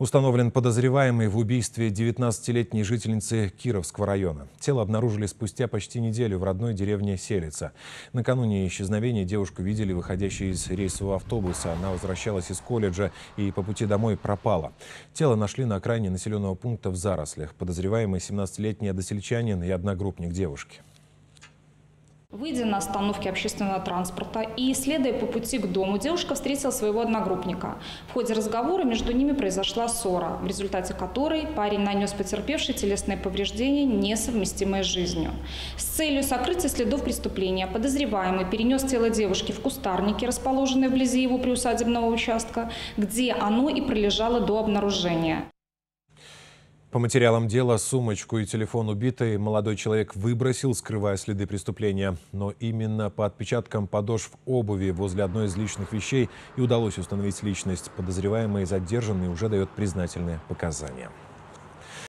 Установлен подозреваемый в убийстве 19-летней жительницы Кировского района. Тело обнаружили спустя почти неделю в родной деревне Селица. Накануне исчезновения девушку видели выходящей из рейсового автобуса. Она возвращалась из колледжа и по пути домой пропала. Тело нашли на окраине населенного пункта в зарослях. Подозреваемый 17-летний односельчанин и одногруппник девушки. Выйдя на остановке общественного транспорта и следуя по пути к дому, девушка встретила своего одногруппника. В ходе разговора между ними произошла ссора, в результате которой парень нанес потерпевшей телесные повреждения, несовместимые с жизнью. С целью сокрытия следов преступления подозреваемый перенес тело девушки в кустарники, расположенные вблизи его приусадебного участка, где оно и пролежало до обнаружения. По материалам дела сумочку и телефон убитой молодой человек выбросил, скрывая следы преступления. Но именно по отпечаткам подошв обуви возле одной из личных вещей и удалось установить личность. Подозреваемый задержанный уже дает признательные показания.